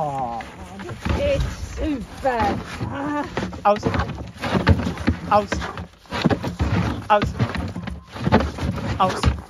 Oh, It's super. Ah, out, out, out, out.